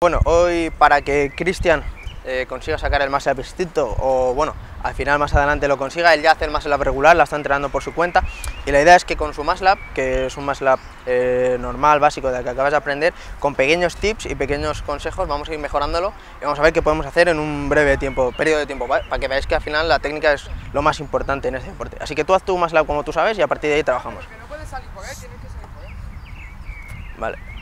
Bueno, hoy para que Cristian eh, consiga sacar el muscle up o bueno, al final más adelante lo consiga, él ya hace el muscle up regular, la está entrenando por su cuenta y la idea es que con su muscle up, que es un muscle up eh, normal, básico, de que acabas de aprender, con pequeños tips y pequeños consejos vamos a ir mejorándolo y vamos a ver qué podemos hacer en un breve tiempo, periodo de tiempo, ¿vale? para que veáis que al final la técnica es lo más importante en este deporte. Así que tú haz tu muscle up como tú sabes y a partir de ahí trabajamos. Vale.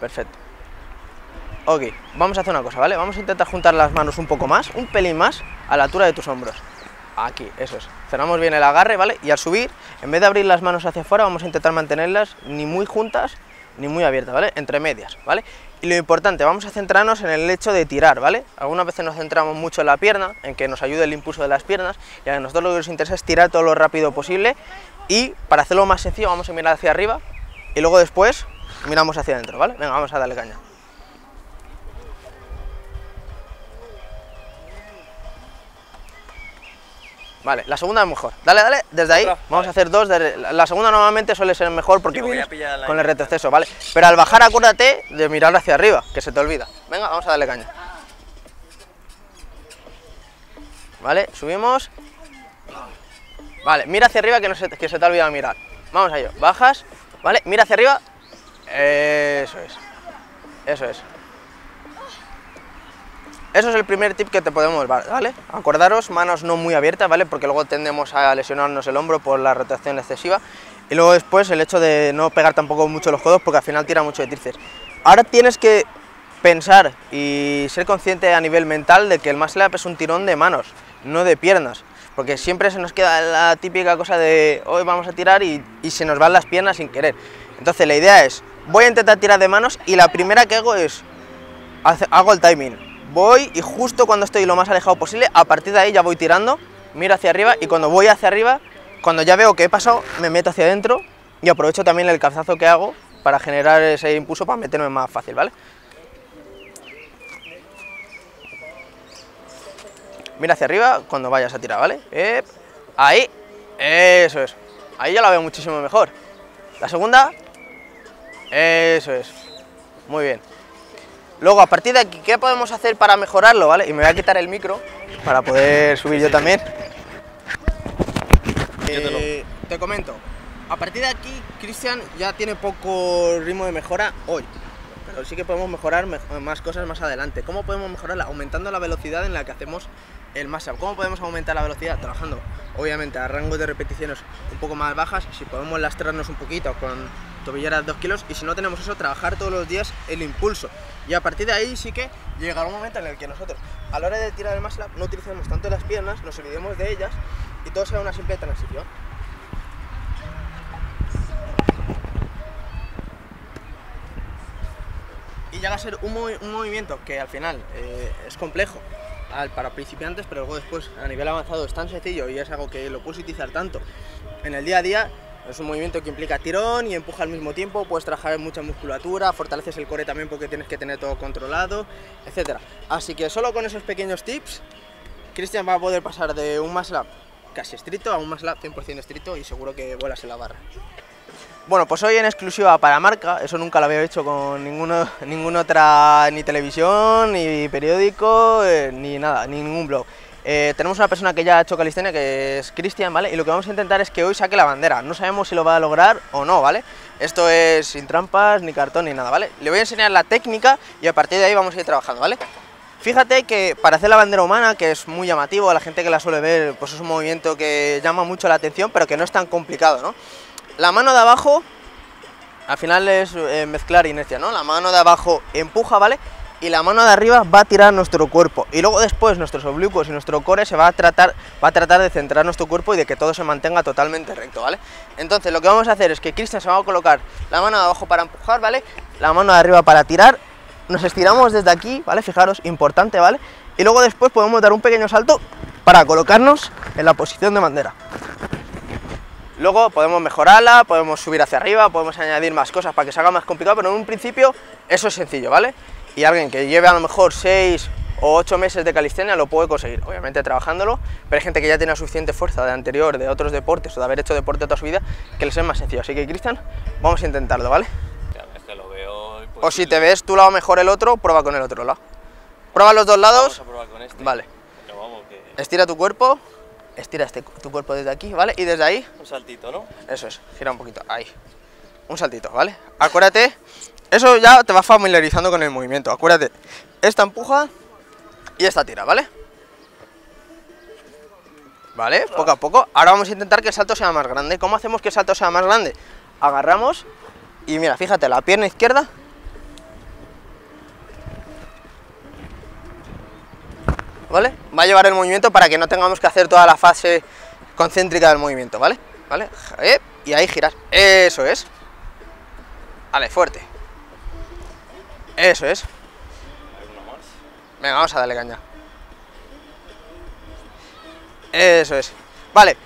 Perfecto. Ok, vamos a hacer una cosa, ¿vale? Vamos a intentar juntar las manos un poco más, un pelín más, a la altura de tus hombros. Aquí, eso es. Cerramos bien el agarre, ¿vale? Y al subir, en vez de abrir las manos hacia afuera, vamos a intentar mantenerlas ni muy juntas ni muy abiertas, ¿vale? Entre medias, ¿vale? Y lo importante, vamos a centrarnos en el hecho de tirar, ¿vale? Algunas veces nos centramos mucho en la pierna, en que nos ayude el impulso de las piernas, y a nosotros lo que nos interesa es tirar todo lo rápido posible, y para hacerlo más sencillo vamos a mirar hacia arriba, y luego después miramos hacia adentro, ¿vale? Venga, vamos a darle caña. Vale, la segunda es mejor. Dale, dale, desde ahí. Vamos a hacer dos. La segunda normalmente suele ser mejor porque con el retroceso, ¿vale? Pero al bajar acuérdate de mirar hacia arriba, que se te olvida. Venga, vamos a darle caña. Vale, subimos. Vale, mira hacia arriba que, no se, que se te ha olvidado mirar. Vamos a ello. Bajas, ¿vale? Mira hacia arriba. Eso es. Eso es. Eso es el primer tip que te podemos dar, ¿vale? Acordaros, manos no muy abiertas, ¿vale? Porque luego tendemos a lesionarnos el hombro por la rotación excesiva. Y luego después el hecho de no pegar tampoco mucho los codos porque al final tira mucho de tríceps. Ahora tienes que pensar y ser consciente a nivel mental de que el muscle up es un tirón de manos, no de piernas. Porque siempre se nos queda la típica cosa de hoy vamos a tirar y, y se nos van las piernas sin querer. Entonces la idea es, voy a intentar tirar de manos y la primera que hago es, hago el timing voy y justo cuando estoy lo más alejado posible, a partir de ahí ya voy tirando, miro hacia arriba y cuando voy hacia arriba, cuando ya veo que he pasado, me meto hacia adentro y aprovecho también el cabezazo que hago para generar ese impulso para meterme más fácil, ¿vale? Mira hacia arriba cuando vayas a tirar, ¿vale? ahí, eso es. Ahí ya la veo muchísimo mejor. La segunda, eso es. Muy bien. Luego, a partir de aquí, ¿qué podemos hacer para mejorarlo? ¿vale? Y me voy a quitar el micro para poder subir yo también. Eh, te comento, a partir de aquí, Cristian ya tiene poco ritmo de mejora hoy, pero sí que podemos mejorar más cosas más adelante. ¿Cómo podemos mejorarla? Aumentando la velocidad en la que hacemos el mashup. ¿Cómo podemos aumentar la velocidad? Trabajando, obviamente, a rango de repeticiones un poco más bajas, si podemos lastrarnos un poquito con tobilleras 2 kilos y si no tenemos eso, trabajar todos los días el impulso. Y a partir de ahí sí que llegará un momento en el que nosotros, a la hora de tirar el muscle no utilicemos tanto las piernas, nos olvidemos de ellas y todo sea una simple transición. Y llega a ser un, movimiento que al final eh, es complejo para principiantes, pero luego después a nivel avanzado es tan sencillo y es algo que lo puedes utilizar tanto en el día a día es un movimiento que implica tirón y empuja al mismo tiempo, puedes trabajar mucha musculatura, fortaleces el core también porque tienes que tener todo controlado, etc. Así que solo con esos pequeños tips, Cristian va a poder pasar de un muscle up casi estricto a un muscle up 100% estricto y seguro que vuelas en la barra. Bueno, pues hoy en exclusiva para marca, eso nunca lo había hecho con ninguno, ninguna otra, ni televisión, ni periódico, eh, ni nada, ni ningún blog. Eh, tenemos una persona que ya ha hecho calistenia, que es Cristian, ¿vale? Y lo que vamos a intentar es que hoy saque la bandera. No sabemos si lo va a lograr o no, ¿vale? Esto es sin trampas, ni cartón, ni nada, ¿vale? Le voy a enseñar la técnica y a partir de ahí vamos a ir trabajando, ¿vale? Fíjate que para hacer la bandera humana, que es muy llamativo, a la gente que la suele ver, pues es un movimiento que llama mucho la atención, pero que no es tan complicado, ¿no? La mano de abajo, al final es eh, mezclar inercia, ¿no? La mano de abajo empuja, ¿vale? Y la mano de arriba va a tirar nuestro cuerpo y luego después nuestros oblicuos y nuestro core se va a tratar va a tratar de centrar nuestro cuerpo y de que todo se mantenga totalmente recto, ¿vale? Entonces lo que vamos a hacer es que Cristian se va a colocar la mano de abajo para empujar, ¿vale? La mano de arriba para tirar, nos estiramos desde aquí, ¿vale? Fijaros, importante, ¿vale? Y luego después podemos dar un pequeño salto para colocarnos en la posición de bandera. Luego podemos mejorarla, podemos subir hacia arriba, podemos añadir más cosas para que se haga más complicado, pero en un principio eso es sencillo, ¿vale? Y alguien que lleve a lo mejor 6 o 8 meses de calistenia lo puede conseguir, obviamente trabajándolo, pero hay gente que ya tiene suficiente fuerza de anterior, de otros deportes o de haber hecho deporte toda su vida, que les es más sencillo. Así que Cristian, vamos a intentarlo, ¿vale? O si te ves tu lado mejor el otro, prueba con el otro lado. Prueba los dos Vamos lados. a probar con este. Vale. Pero vamos, que... Estira tu cuerpo. Estira este, tu cuerpo desde aquí, ¿vale? Y desde ahí, Un saltito, ¿no? eso es, gira un poquito, ahí. Un saltito, ¿vale? Acuérdate, eso ya te va familiarizando con el movimiento. Acuérdate, esta empuja y esta tira, ¿vale? ¿Vale? Poco a poco. Ahora vamos a intentar que el salto sea más grande. ¿Cómo hacemos que el salto sea más grande? Agarramos y mira, fíjate, la pierna izquierda ¿vale? Va a llevar el movimiento para que no tengamos que hacer toda la fase concéntrica del movimiento, ¿vale? ¿Vale? Y ahí giras. Eso es. Vale, fuerte. Eso es. Venga, vamos a darle caña. Eso es. Vale.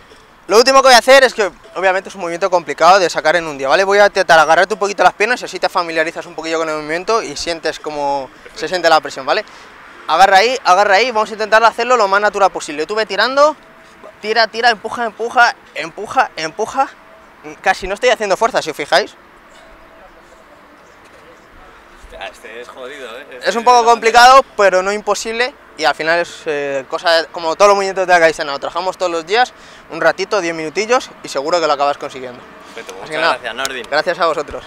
Lo último que voy a hacer es que, obviamente, es un movimiento complicado de sacar en un día, ¿vale? Voy a intentar agarrarte un poquito las piernas y así te familiarizas un poquillo con el movimiento y sientes cómo se siente la presión, ¿vale? Agarra ahí, agarra ahí, vamos a intentar hacerlo lo más natural posible. Tú ve tirando, tira, tira, empuja, empuja, empuja, empuja. Casi no estoy haciendo fuerza, si os fijáis. Hostia, Este es jodido, ¿eh? Es un poco complicado, pero no imposible. Y al final es eh, cosa de- como todos los movimientos de la Kaisena. Lo trabajamos todos los días, un ratito, 10 minutillos, y seguro que lo acabas consiguiendo. Perfecto, Así muchas nada. gracias, Nordin. Gracias a vosotros.